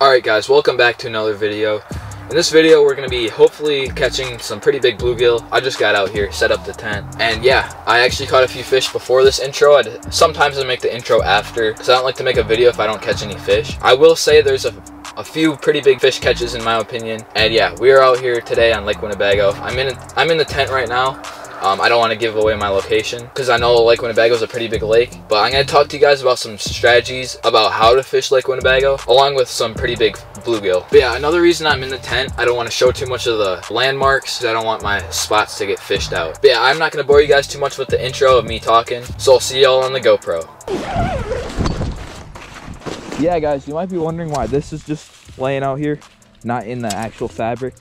Alright guys, welcome back to another video. In this video, we're going to be hopefully catching some pretty big bluegill. I just got out here, set up the tent. And yeah, I actually caught a few fish before this intro. I'd, sometimes I make the intro after, because I don't like to make a video if I don't catch any fish. I will say there's a, a few pretty big fish catches in my opinion. And yeah, we are out here today on Lake Winnebago. I'm in, I'm in the tent right now. Um, I don't want to give away my location because I know Lake Winnebago is a pretty big lake, but I'm going to talk to you guys about some strategies about how to fish Lake Winnebago along with some pretty big bluegill. But yeah, another reason I'm in the tent, I don't want to show too much of the landmarks I don't want my spots to get fished out. But yeah, I'm not going to bore you guys too much with the intro of me talking, so I'll see y'all on the GoPro. Yeah guys, you might be wondering why this is just laying out here, not in the actual fabric.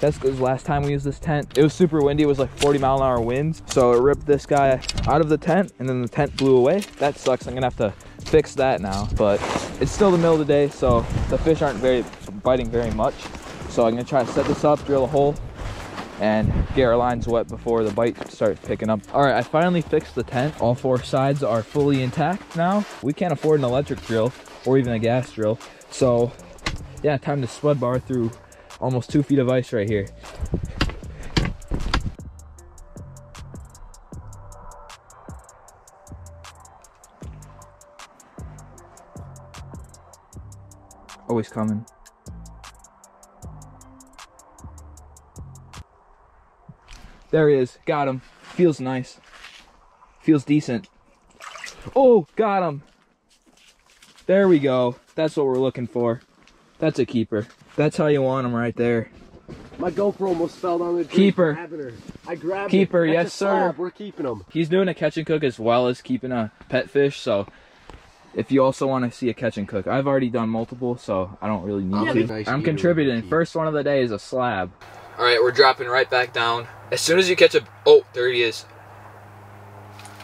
That's because last time we used this tent, it was super windy. It was like 40 mile an hour winds. So it ripped this guy out of the tent and then the tent blew away. That sucks. I'm gonna have to fix that now. But it's still the middle of the day, so the fish aren't very biting very much. So I'm gonna try to set this up, drill a hole, and get our lines wet before the bite starts picking up. All right, I finally fixed the tent. All four sides are fully intact now. We can't afford an electric drill or even a gas drill. So yeah, time to spud bar through almost two feet of ice right here. Always coming. There he is. Got him. Feels nice. Feels decent. Oh, got him. There we go. That's what we're looking for. That's a keeper. That's how you want them right there. My GoPro almost fell down the tree. Keeper. I grabbed Keeper, it. yes sir. We're keeping them. He's doing a catch and cook as well as keeping a pet fish, so if you also want to see a catch and cook, I've already done multiple, so I don't really need to. Nice I'm contributing. First one of the day is a slab. All right, we're dropping right back down. As soon as you catch a, oh, there he is.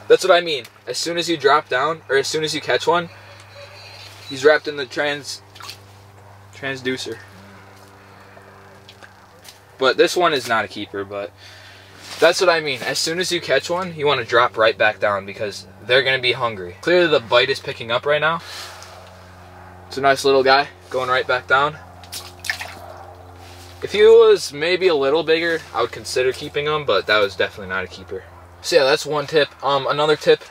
That's what I mean. As soon as you drop down, or as soon as you catch one, he's wrapped in the trans transducer. But this one is not a keeper, but that's what I mean. As soon as you catch one, you want to drop right back down because they're going to be hungry. Clearly the bite is picking up right now. It's a nice little guy going right back down. If he was maybe a little bigger, I would consider keeping him, but that was definitely not a keeper. So yeah, that's one tip. Um, another tip.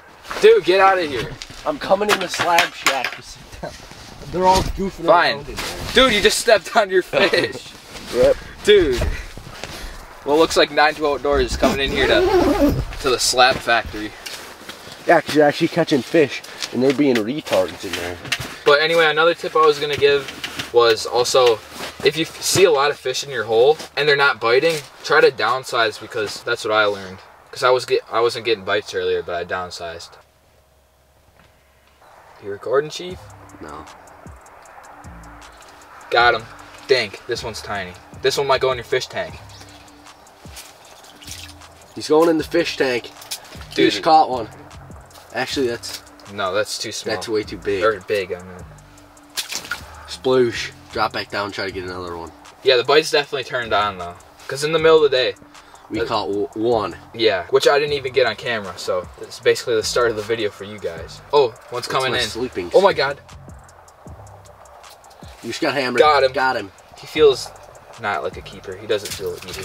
Dude, get out of here. I'm coming in the slab shack to sit down. They're all goofing Fine. around in there. Dude, you just stepped on your fish. Yep. Dude. Well, looks like 92 Outdoors is coming in here to to the slab factory. Yeah, because you're actually catching fish, and they're being retards in there. But anyway, another tip I was going to give was also, if you see a lot of fish in your hole, and they're not biting, try to downsize, because that's what I learned. Because I, was get, I wasn't getting bites earlier, but I downsized. You recording, Chief? No. Got him. Dink. This one's tiny. This one might go in your fish tank. He's going in the fish tank. Dude, just caught one. Actually, that's... No, that's too small. That's way too big. Very big, I mean. Sploosh. Drop back down, try to get another one. Yeah, the bite's definitely turned on, though. Because in the middle of the day... We uh, caught one. Yeah, which I didn't even get on camera, so it's basically the start of the video for you guys. Oh, one's coming in. Sleeping oh my god. You just got hammered. Got him. Got him. He feels not like a keeper. He doesn't feel it either.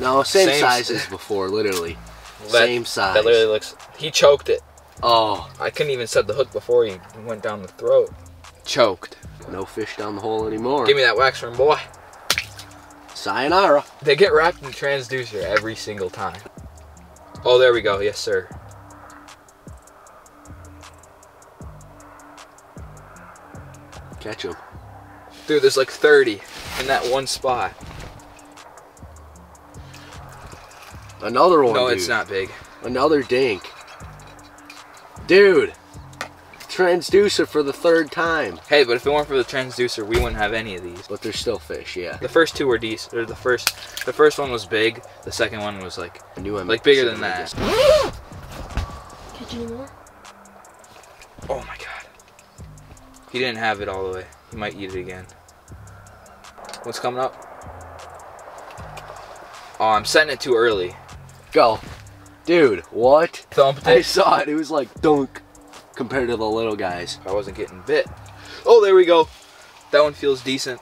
No, same, same size as before, literally. That, same size. That literally looks. He choked it. Oh. I couldn't even set the hook before he went down the throat. Choked. No fish down the hole anymore. Give me that wax worm, boy. Sayonara. They get wrapped in transducer every single time. Oh, there we go. Yes, sir. Catch him. Dude, there's like 30 in that one spot. Another one. No, dude. it's not big. Another dink. Dude. Transducer for the third time. Hey, but if it weren't for the transducer, we wouldn't have any of these. But they're still fish, yeah. The first two were decent. Or the first, the first one was big. The second one was like, I knew like bigger than that. Catch any more? Oh my god. He didn't have it all the way. He might eat it again. What's coming up? Oh, I'm setting it too early. Go. Dude, what? Thumped it. I saw it. It was like dunk compared to the little guys. I wasn't getting bit. Oh, there we go. That one feels decent.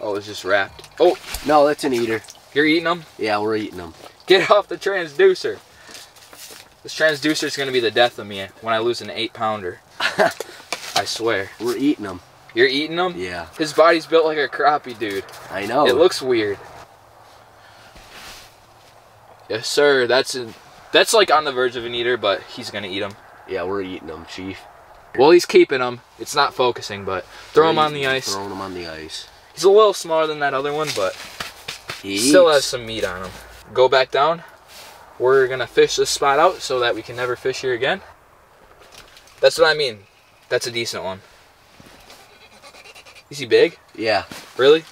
Oh, it's just wrapped. Oh, No, that's an eater. you're eating them? Yeah, we're eating them. Get off the transducer. This transducer is gonna be the death of me when I lose an eight pounder. I swear. We're eating them. You're eating them? Yeah, His body's built like a crappie, dude. I know. It looks weird. Yes, sir. That's a, that's like on the verge of an eater, but he's gonna eat them. Yeah, we're eating them, Chief. Well, he's keeping them. It's not focusing, but throw him on the ice. Throwing them on the ice. He's a little smaller than that other one, but He still has some meat on him. Go back down. We're gonna fish this spot out so that we can never fish here again. That's what I mean. That's a decent one. Is he big? Yeah. Really?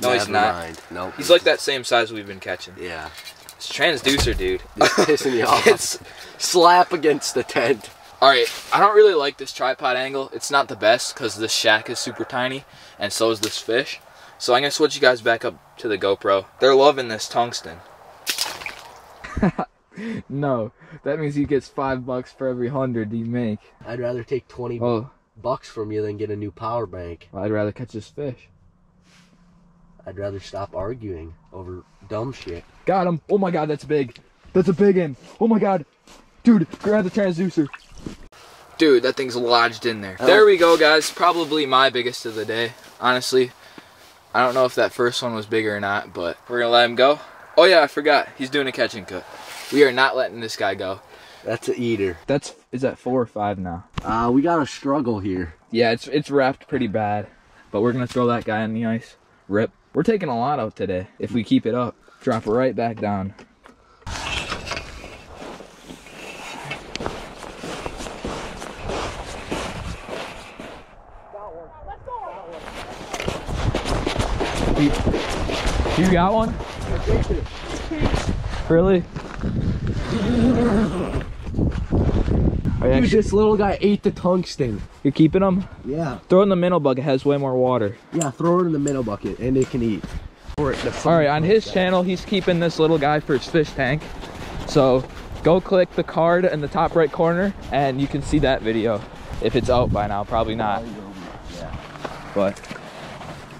No, he's not. Mind. Nope. He's like that same size we've been catching. Yeah. It's transducer, dude. It's pissing you off. It's Slap against the tent. all right. I don't really like this tripod angle. It's not the best because this shack is super tiny, and so is this fish. So I'm gonna switch you guys back up to the GoPro. They're loving this tungsten. no, that means he gets five bucks for every hundred you make. I'd rather take 20 Oh, bucks from you than get a new power bank. I'd rather catch this fish. I'd rather stop arguing over dumb shit. Got him. Oh my god, that's big. That's a big one. Oh my god. Dude, grab the transducer. Dude, that thing's lodged in there. Oh. There we go, guys. Probably my biggest of the day, honestly. I don't know if that first one was bigger or not, but we're gonna let him go. Oh yeah, I forgot. He's doing a catch and cook. We are not letting this guy go. That's a eater. That's is that four or five now? Uh, we got a struggle here. Yeah, it's it's wrapped pretty bad, but we're gonna throw that guy in the ice. Rip. We're taking a lot out today. If we keep it up, drop it right back down. You, you got one? Really? Dude, actually, this little guy ate the tungsten. you're keeping them? Yeah. Throw it in the middle bucket. It Has way more water. Yeah, throw it in the middle bucket and it can eat. All right, on his channel, he's keeping this little guy for his fish tank. So go click the card in the top right corner, and you can see that video. If it's out by now, probably not. Oh, yeah. But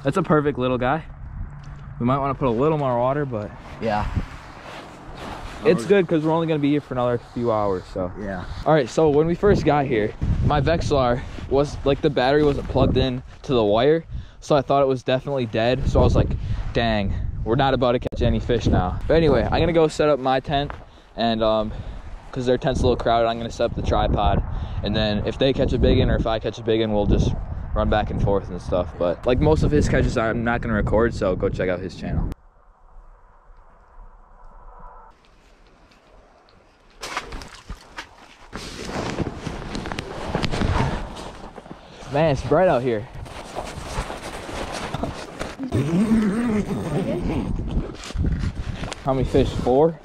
that's a perfect little guy. We might want to put a little more water, but Yeah. It's good because we're only gonna be here for another few hours. So. Yeah. All right, so when we first got here, my Vexilar was like the battery wasn't plugged in to the wire, so I thought it was definitely dead. So I was like, dang, we're not about to catch any fish now. But anyway, I'm gonna go set up my tent, and um, cause their tent's a little crowded, I'm gonna set up the tripod, and then if they catch a big one or if I catch a big one, we'll just run back and forth and stuff. But like most of his catches, I'm not gonna record, so go check out his channel. Man, it's bright out here. How many fish? Four?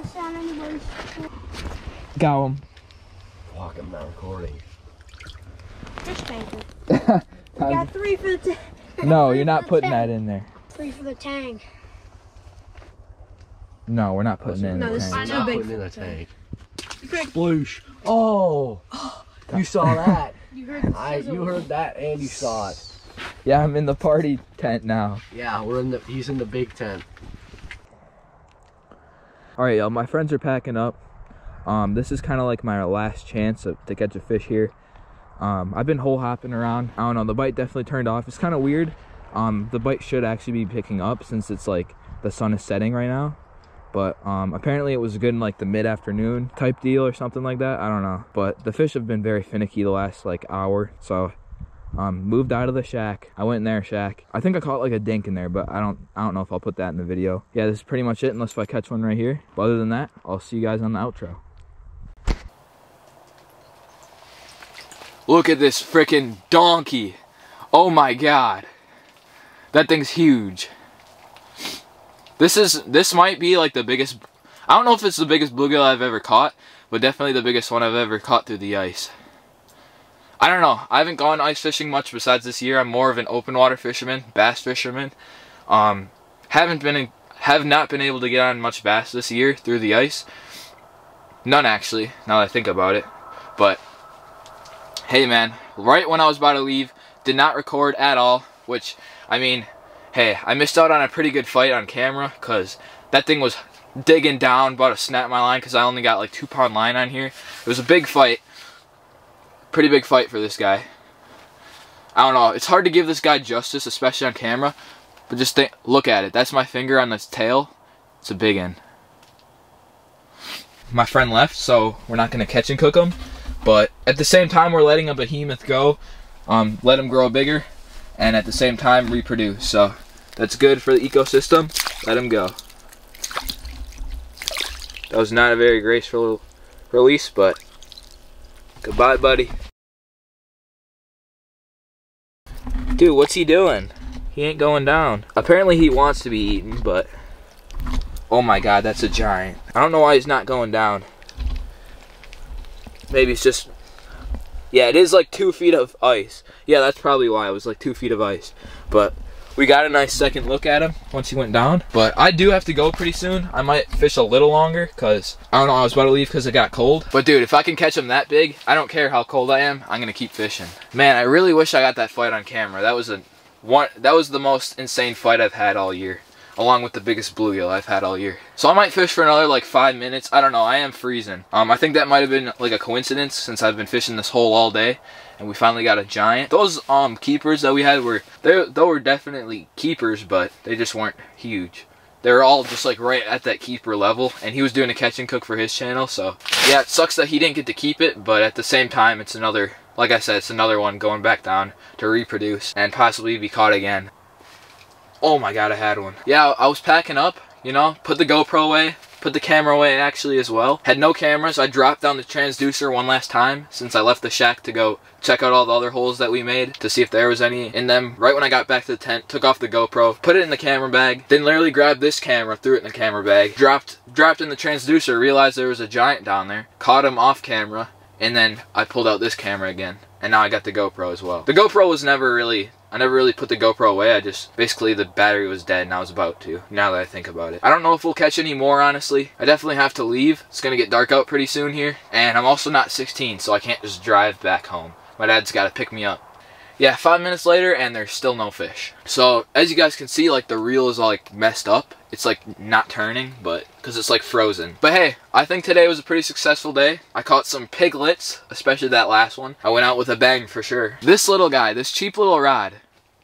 Got him. Fuck, I'm not recording. Fish tanker. We got three for the tank. No, you're not putting that in there. Three for the tank. No, we're not putting it in No, the this is tank. too big putting in for a the tank. tank. Sploosh. Oh, you saw that. You heard the I, you heard that and you saw it. Yeah, I'm in the party tent now. Yeah, we're in the. He's in the big tent. All right, y'all. My friends are packing up. Um, this is kind of like my last chance of, to catch a fish here. Um, I've been hole hopping around. I don't know. The bite definitely turned off. It's kind of weird. Um, the bite should actually be picking up since it's like the sun is setting right now. But um, apparently it was good in like the mid-afternoon type deal or something like that. I don't know. But the fish have been very finicky the last like hour. So um, moved out of the shack. I went in their shack. I think I caught like a dink in there, but I don't I don't know if I'll put that in the video. Yeah, this is pretty much it unless if I catch one right here. But other than that, I'll see you guys on the outro. Look at this freaking donkey. Oh my god. That thing's huge. This is this might be like the biggest I don't know if it's the biggest bluegill I've ever caught, but definitely the biggest one I've ever caught through the ice. I don't know. I haven't gone ice fishing much besides this year. I'm more of an open water fisherman, bass fisherman. Um, haven't been in, have not been able to get on much bass this year through the ice. None actually, now that I think about it. But hey man, right when I was about to leave, did not record at all. which, I mean, hey, I missed out on a pretty good fight on camera because that thing was digging down, about to snap my line because I only got like two pound line on here. It was a big fight. Pretty big fight for this guy. I don't know. It's hard to give this guy justice, especially on camera. But just think, look at it. That's my finger on this tail. It's a big one. My friend left, so we're not going to catch and cook him. But at the same time, we're letting a behemoth go. Um, let him grow bigger. And at the same time, reproduce. So that's good for the ecosystem. Let him go. That was not a very graceful release, but goodbye, buddy. Dude, what's he doing? He ain't going down. Apparently he wants to be eaten, but... Oh my god, that's a giant. I don't know why he's not going down. Maybe it's just... Yeah, it is like two feet of ice. Yeah, that's probably why. It was like two feet of ice. But we got a nice second look at him once he went down. But I do have to go pretty soon. I might fish a little longer because I don't know. I was about to leave because it got cold. But dude, if I can catch him that big, I don't care how cold I am. I'm gonna keep fishing. Man, I really wish I got that fight on camera. That was a one. That was the most insane fight I've had all year along with the biggest bluegill I've had all year. So I might fish for another like five minutes. I don't know. I am freezing. Um, I think that might have been like a coincidence since I've been fishing this hole all day and we finally got a giant. Those um keepers that we had were they they were definitely keepers, but they just weren't huge. They were all just like right at that keeper level, and he was doing a catch and cook for his channel. So yeah, it sucks that he didn't get to keep it, but at the same time, it's another like I said, it's another one going back down to reproduce and possibly be caught again. Oh my god, I had one. Yeah, I was packing up, you know, put the GoPro away, put the camera away actually as well. Had no cameras. I dropped down the transducer one last time since I left the shack to go check out all the other holes that we made to see if there was any in them. Right when I got back to the tent, took off the GoPro, put it in the camera bag, then literally grabbed this camera, threw it in the camera bag, dropped dropped in the transducer, realized there was a giant down there, caught him off camera, and then I pulled out this camera again. And now I got the GoPro as well. The GoPro was never really I never really put the GoPro away. I just, basically the battery was dead and I was about to, now that I think about it. I don't know if we'll catch any more, honestly. I definitely have to leave. It's gonna get dark out pretty soon here. And I'm also not 16, so I can't just drive back home. My dad's gotta pick me up yeah, five minutes later and there's still no fish. So as you guys can see, like the reel is like messed up. It's like not turning, but because it's like frozen. But hey, I think today was a pretty successful day. I caught some piglets, especially that last one. I went out with a bang for sure. This little guy, this cheap little rod,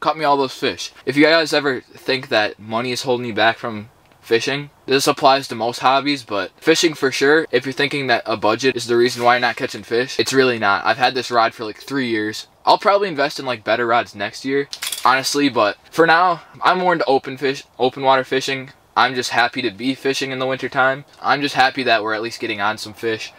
caught me all those fish. If you guys ever think that money is holding you back from fishing. This applies to most hobbies, but fishing for sure, if you're thinking that a budget is the reason why you're not catching fish, it's really not. I've had this rod for like three years. I'll probably invest in like better rods next year, honestly, but for now, I'm more into open fish, open water fishing. I'm just happy to be fishing in the wintertime. I'm just happy that we're at least getting on some fish.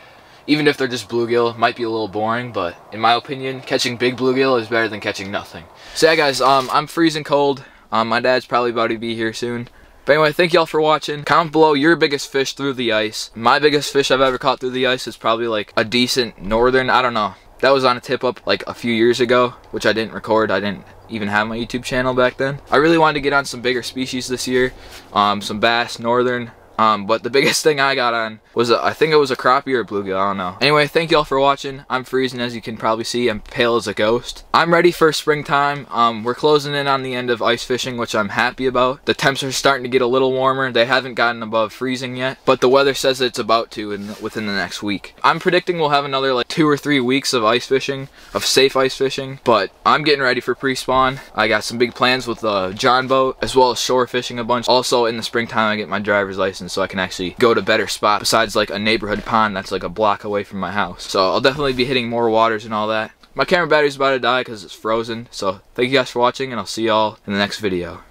Even if they're just bluegill, might be a little boring, but in my opinion, catching big bluegill is better than catching nothing. So yeah guys, um, I'm freezing cold. Um, my dad's probably about to be here soon. But anyway, thank y'all for watching. Comment below your biggest fish through the ice. My biggest fish I've ever caught through the ice is probably like a decent northern, I don't know. That was on a tip up like a few years ago, which I didn't record. I didn't even have my YouTube channel back then. I really wanted to get on some bigger species this year. Um, some bass, northern, um, but the biggest thing I got on was, a, I think it was a crappie or a bluegill, I don't know. Anyway, thank y'all for watching. I'm freezing as you can probably see. I'm pale as a ghost. I'm ready for springtime. Um, we're closing in on the end of ice fishing, which I'm happy about. The temps are starting to get a little warmer. They haven't gotten above freezing yet, but the weather says it's about to in, within the next week. I'm predicting we'll have another like two or three weeks of ice fishing, of safe ice fishing, but I'm getting ready for pre-spawn. I got some big plans with the John boat, as well as shore fishing a bunch. Also, in the springtime, I get my driver's license so I can actually go to better spot besides like a neighborhood pond that's like a block away from my house. So I'll definitely be hitting more waters and all that. My camera battery's about to die because it's frozen. So thank you guys for watching and I'll see y'all in the next video.